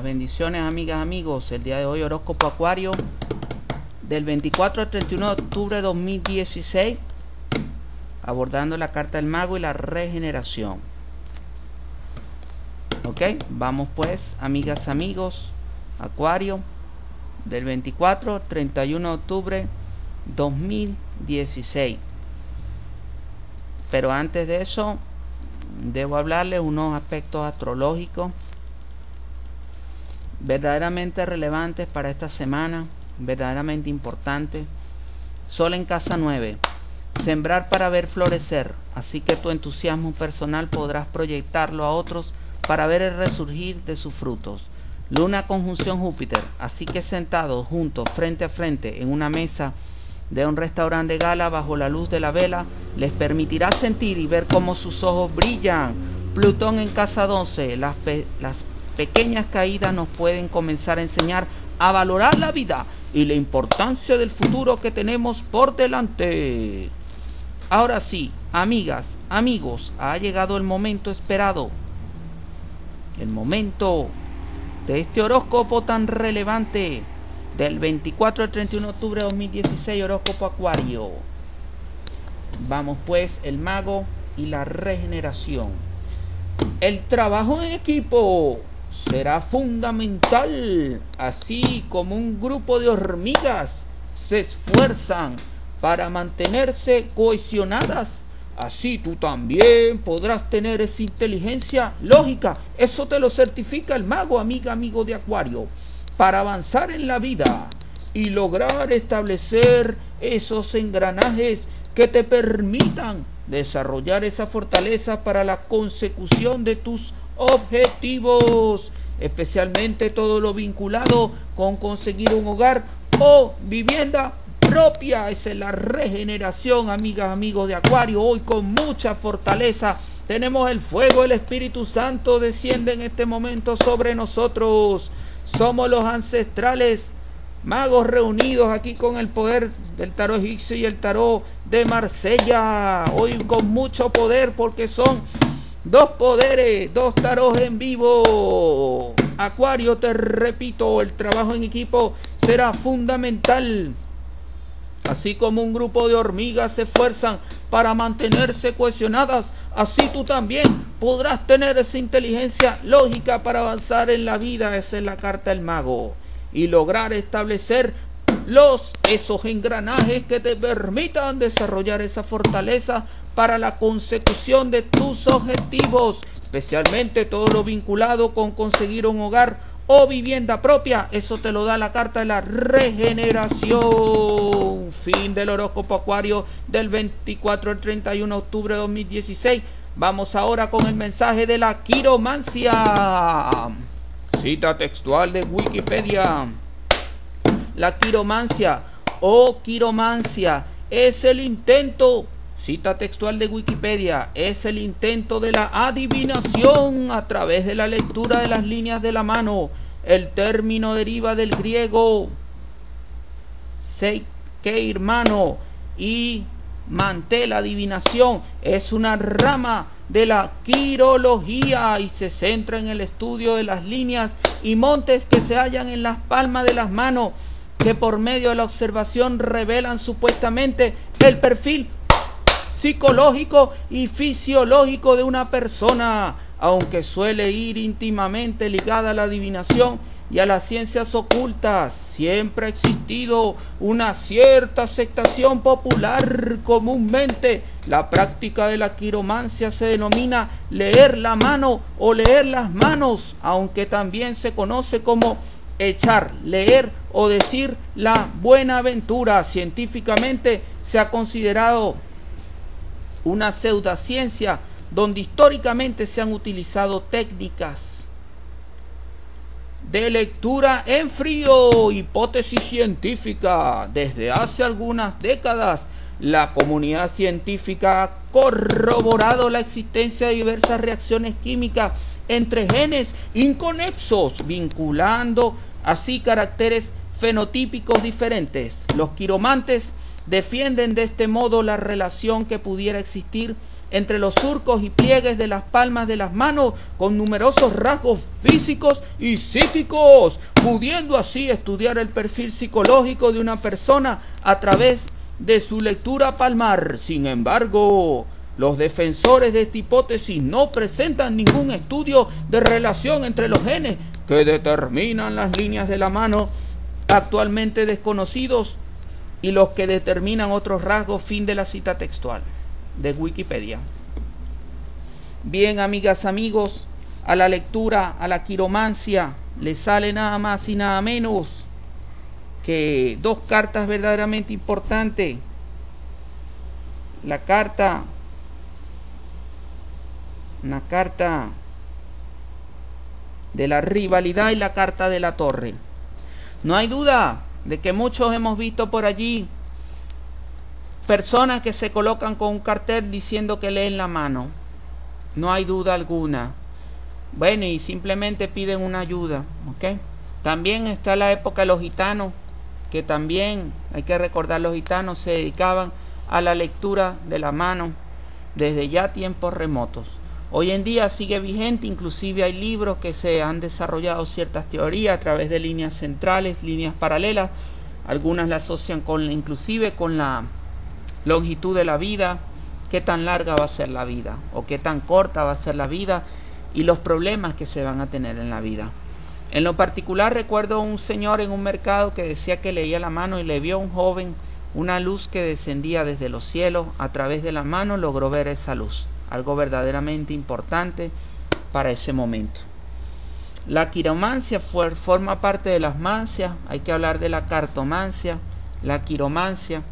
Bendiciones, amigas, amigos. El día de hoy, horóscopo Acuario, del 24 al 31 de octubre de 2016, abordando la carta del mago y la regeneración. Ok, vamos pues, amigas, amigos, Acuario, del 24 al 31 de octubre 2016. Pero antes de eso, debo hablarles unos aspectos astrológicos verdaderamente relevantes para esta semana, verdaderamente importantes. Sol en casa 9. Sembrar para ver florecer, así que tu entusiasmo personal podrás proyectarlo a otros para ver el resurgir de sus frutos. Luna conjunción Júpiter, así que sentados juntos, frente a frente, en una mesa de un restaurante de gala bajo la luz de la vela, les permitirá sentir y ver cómo sus ojos brillan. Plutón en casa 12, las, las pequeñas caídas nos pueden comenzar a enseñar a valorar la vida y la importancia del futuro que tenemos por delante. Ahora sí, amigas, amigos, ha llegado el momento esperado. El momento de este horóscopo tan relevante del 24 al 31 de octubre de 2016, horóscopo Acuario. Vamos pues, el mago y la regeneración. El trabajo en equipo será fundamental, así como un grupo de hormigas se esfuerzan para mantenerse cohesionadas. Así tú también podrás tener esa inteligencia lógica. Eso te lo certifica el mago, amiga, amigo de Acuario. Para avanzar en la vida y lograr establecer esos engranajes que te permitan desarrollar esa fortaleza para la consecución de tus objetivos, especialmente todo lo vinculado con conseguir un hogar o vivienda propia. Esa es la regeneración, amigas, amigos de Acuario. Hoy con mucha fortaleza tenemos el fuego, el Espíritu Santo desciende en este momento sobre nosotros. Somos los ancestrales magos reunidos aquí con el poder del tarot egipcio y el tarot de Marsella. Hoy con mucho poder porque son Dos poderes, dos taros en vivo. Acuario, te repito, el trabajo en equipo será fundamental. Así como un grupo de hormigas se esfuerzan para mantenerse cohesionadas, así tú también podrás tener esa inteligencia lógica para avanzar en la vida. Esa es la carta del mago. Y lograr establecer los esos engranajes que te permitan desarrollar esa fortaleza para la consecución de tus objetivos, especialmente todo lo vinculado con conseguir un hogar o vivienda propia. Eso te lo da la carta de la regeneración. Fin del horóscopo acuario del 24 al 31 de octubre de 2016. Vamos ahora con el mensaje de la quiromancia. Cita textual de Wikipedia. La quiromancia o quiromancia es el intento Cita textual de Wikipedia, es el intento de la adivinación a través de la lectura de las líneas de la mano. El término deriva del griego seikeir mano y mantel adivinación. Es una rama de la quirología y se centra en el estudio de las líneas y montes que se hallan en las palmas de las manos que por medio de la observación revelan supuestamente el perfil psicológico y fisiológico de una persona, aunque suele ir íntimamente ligada a la adivinación y a las ciencias ocultas. Siempre ha existido una cierta aceptación popular comúnmente. La práctica de la quiromancia se denomina leer la mano o leer las manos, aunque también se conoce como echar, leer o decir la buena aventura. Científicamente se ha considerado una pseudociencia donde históricamente se han utilizado técnicas de lectura en frío, hipótesis científica. Desde hace algunas décadas, la comunidad científica ha corroborado la existencia de diversas reacciones químicas entre genes inconexos, vinculando así caracteres fenotípicos diferentes. Los quiromantes defienden de este modo la relación que pudiera existir entre los surcos y pliegues de las palmas de las manos con numerosos rasgos físicos y psíquicos, pudiendo así estudiar el perfil psicológico de una persona a través de su lectura palmar. Sin embargo, los defensores de esta hipótesis no presentan ningún estudio de relación entre los genes que determinan las líneas de la mano actualmente desconocidos y los que determinan otros rasgos. Fin de la cita textual de Wikipedia. Bien, amigas, amigos, a la lectura, a la quiromancia, le sale nada más y nada menos que dos cartas verdaderamente importantes. La carta, una carta de la rivalidad y la carta de la torre. No hay duda de que muchos hemos visto por allí personas que se colocan con un cartel diciendo que leen la mano. No hay duda alguna. Bueno, y simplemente piden una ayuda, ¿ok? También está la época de los gitanos, que también, hay que recordar, los gitanos se dedicaban a la lectura de la mano desde ya tiempos remotos. Hoy en día sigue vigente, inclusive hay libros que se han desarrollado ciertas teorías a través de líneas centrales, líneas paralelas, algunas la asocian con inclusive con la longitud de la vida, qué tan larga va a ser la vida o qué tan corta va a ser la vida y los problemas que se van a tener en la vida. En lo particular recuerdo un señor en un mercado que decía que leía la mano y le vio a un joven una luz que descendía desde los cielos, a través de la mano logró ver esa luz algo verdaderamente importante para ese momento. La quiromancia forma parte de las mancias, hay que hablar de la cartomancia, la quiromancia,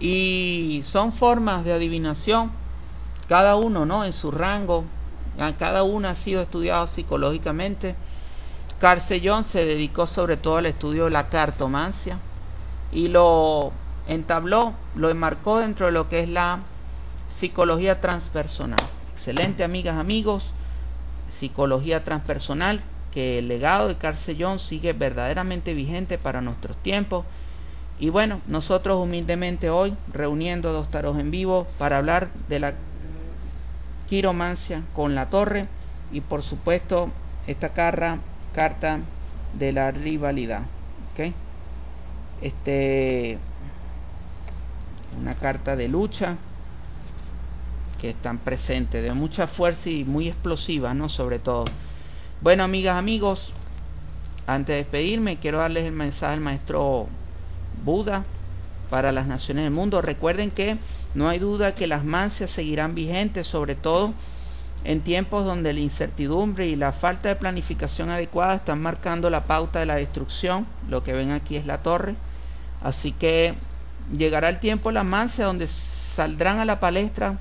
y son formas de adivinación, cada uno ¿no? en su rango, cada una ha sido estudiado psicológicamente. Carcellón se dedicó sobre todo al estudio de la cartomancia y lo entabló, lo enmarcó dentro de lo que es la Psicología transpersonal. Excelente, amigas, amigos. Psicología transpersonal, que el legado de Carcellón sigue verdaderamente vigente para nuestros tiempos. Y bueno, nosotros humildemente hoy reuniendo dos taros en vivo para hablar de la quiromancia con la torre y por supuesto esta carra, carta de la rivalidad. ¿okay? Este, una carta de lucha que están presentes, de mucha fuerza y muy explosiva, ¿no? Sobre todo. Bueno, amigas, amigos, antes de despedirme, quiero darles el mensaje del maestro Buda para las naciones del mundo. Recuerden que no hay duda que las mancias seguirán vigentes, sobre todo en tiempos donde la incertidumbre y la falta de planificación adecuada están marcando la pauta de la destrucción. Lo que ven aquí es la torre. Así que llegará el tiempo la mancia donde saldrán a la palestra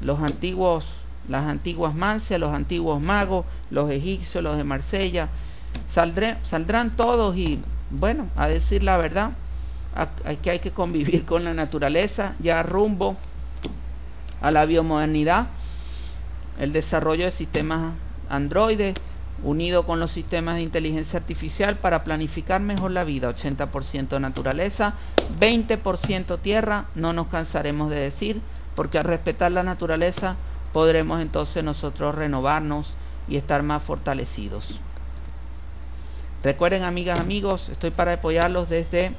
los antiguos, las antiguas mancias, los antiguos magos, los egipcios, los de Marsella, saldrán todos y, bueno, a decir la verdad, que hay que convivir con la naturaleza, ya rumbo a la biomodernidad, el desarrollo de sistemas androides, unido con los sistemas de inteligencia artificial para planificar mejor la vida, 80% naturaleza, 20% tierra, no nos cansaremos de decir, porque al respetar la naturaleza podremos entonces nosotros renovarnos y estar más fortalecidos. Recuerden, amigas, amigos, estoy para apoyarlos desde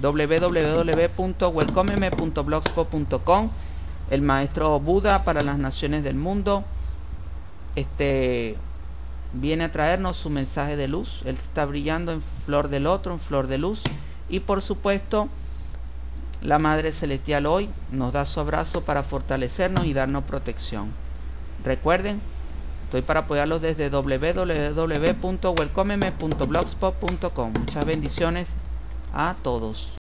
www.welcomeme.blogspot.com El maestro Buda para las naciones del mundo este viene a traernos su mensaje de luz. Él está brillando en flor del otro, en flor de luz. Y por supuesto, la Madre Celestial hoy nos da su abrazo para fortalecernos y darnos protección. Recuerden, estoy para apoyarlos desde www.welcomeme.blogspot.com. Muchas bendiciones a todos.